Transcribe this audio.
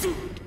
Jackson!